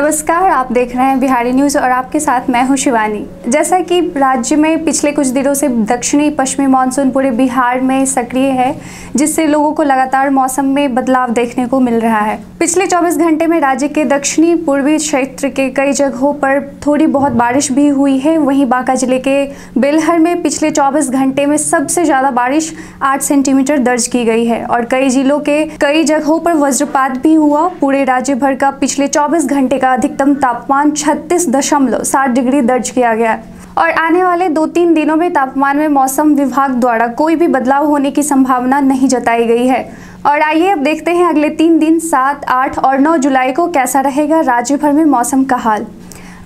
नमस्कार, आप देख रहे हैं बिहारी न्यूज़ और आपके साथ मैं हूँ शिवानी। जैसा कि राज्य में पिछले कुछ दिनों से दक्षिणी पश्चिमी मानसून पूरे बिहार में सक्रिय है, जिससे लोगों को लगातार मौसम में बदलाव देखने को मिल रहा है। पिछले 24 घंटे में राज्य के दक्षिणी पूर्वी क्षेत्र के कई जगहों पर थोड़ी बहुत बारिश भी हुई है। वहीं बांका ज़िले के बेलहर में पिछले 24 घंटे में सबसे ज़्यादा बारिश 8 सेंटीमीटर दर्ज की गई है और कई जिलों के कई जगहों पर वज्रपात भी हुआ। पूरे राज्य भर का पिछले 24 घंटे का अधिकतम तापमान छत्तीस दशमलव सात डिग्री दर्ज किया गया। और आने वाले दो तीन दिनों में तापमान में मौसम विभाग द्वारा कोई भी बदलाव होने की संभावना नहीं जताई गई है। और आइए अब देखते हैं अगले तीन दिन सात, आठ और नौ जुलाई को कैसा रहेगा। राज्य भर में मौसम का हाल।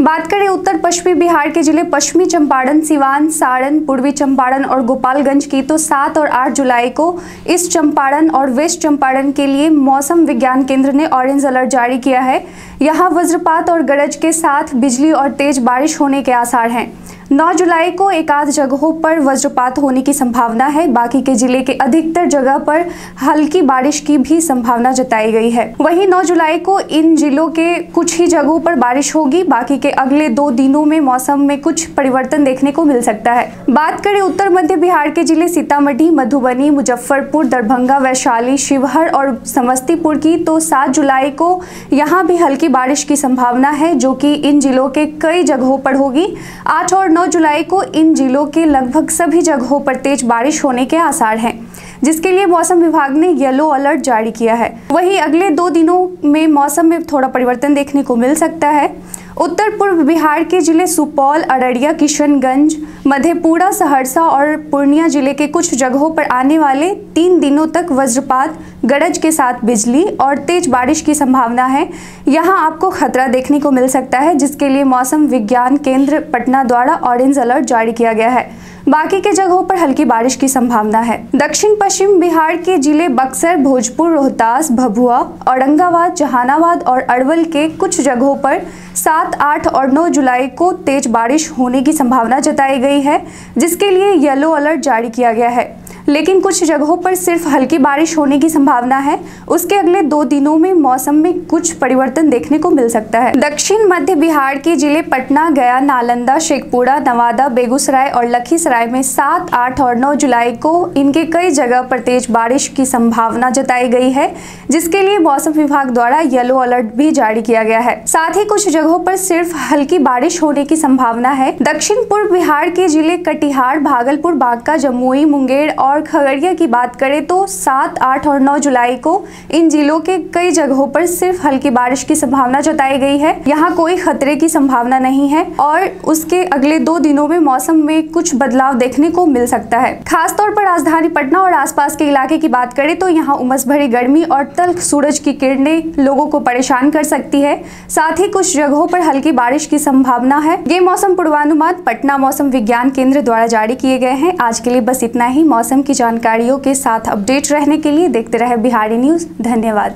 बात करें उत्तर पश्चिमी बिहार के ज़िले पश्चिमी चंपारण, सिवान, सारण, पूर्वी चंपारण और गोपालगंज की तो सात और आठ जुलाई को इस चंपारण और वेस्ट चंपारण के लिए मौसम विज्ञान केंद्र ने ऑरेंज अलर्ट जारी किया है। यहाँ वज्रपात और गरज के साथ बिजली और तेज बारिश होने के आसार हैं। 9 जुलाई को एकाध जगहों पर वज्रपात होने की संभावना है। बाकी के ज़िले के अधिकतर जगह पर हल्की बारिश की भी संभावना जताई गई है। वहीं 9 जुलाई को इन जिलों के कुछ ही जगहों पर बारिश होगी। बाकी के अगले दो दिनों में मौसम में कुछ परिवर्तन देखने को मिल सकता है। बात करें उत्तर मध्य बिहार के ज़िले सीतामढ़ी, मधुबनी, मुजफ्फरपुर, दरभंगा, वैशाली, शिवहर और समस्तीपुर की तो सात जुलाई को यहाँ भी हल्की बारिश की संभावना है, जो कि इन जिलों के कई जगहों पर होगी। आठ और नौ जुलाई को इन जिलों के लगभग सभी जगहों पर तेज बारिश होने के आसार हैं, जिसके लिए मौसम विभाग ने येलो अलर्ट जारी किया है। वहीं अगले दो दिनों में मौसम में थोड़ा परिवर्तन देखने को मिल सकता है। उत्तर पूर्व बिहार के ज़िले सुपौल, अररिया, किशनगंज, मधेपुरा, सहरसा और पूर्णिया ज़िले के कुछ जगहों पर आने वाले तीन दिनों तक वज्रपात, गरज के साथ बिजली और तेज बारिश की संभावना है। यहाँ आपको खतरा देखने को मिल सकता है, जिसके लिए मौसम विज्ञान केंद्र पटना द्वारा ऑरेंज अलर्ट जारी किया गया है। बाकी के जगहों पर हल्की बारिश की संभावना है। दक्षिण पश्चिम बिहार के ज़िले बक्सर, भोजपुर, रोहतास, भभुआ, औरंगाबाद, जहानाबाद और अरवल के कुछ जगहों पर सात, आठ और नौ जुलाई को तेज बारिश होने की संभावना जताई गई है, जिसके लिए येलो अलर्ट जारी किया गया है। लेकिन कुछ जगहों पर सिर्फ़ हल्की बारिश होने की संभावना है। उसके अगले दो दिनों में मौसम में कुछ परिवर्तन देखने को मिल सकता है। दक्षिण मध्य बिहार के ज़िले पटना, गया, नालंदा, शेखपुरा, नवादा, बेगूसराय और लखीसराय में सात, आठ और नौ जुलाई को इनके कई जगह पर तेज बारिश की संभावना जताई गई है, जिसके लिए मौसम विभाग द्वारा येलो अलर्ट भी जारी किया गया है। साथ ही कुछ जगहों पर सिर्फ़ हल्की बारिश होने की संभावना है। दक्षिण पूर्व बिहार के ज़िले कटिहार, भागलपुर, बांका, जमुई, मुंगेर और और खगड़िया की बात करें तो सात, आठ और नौ जुलाई को इन जिलों के कई जगहों पर सिर्फ़ हल्की बारिश की संभावना जताई गई है। यहाँ कोई खतरे की संभावना नहीं है और उसके अगले दो दिनों में मौसम में कुछ बदलाव देखने को मिल सकता है। खासतौर पर राजधानी पटना और आसपास के इलाके की बात करें तो यहाँ उमस भरी गर्मी और तल सूरज की किरणें लोगों को परेशान कर सकती है। साथ ही कुछ जगहों पर हल्की बारिश की संभावना है। ये मौसम पूर्वानुमान पटना मौसम विज्ञान केंद्र द्वारा जारी किए गए हैं। आज के लिए बस इतना ही। मौसम की जानकारियों के साथ अपडेट रहने के लिए देखते रहे बिहारी न्यूज़। धन्यवाद।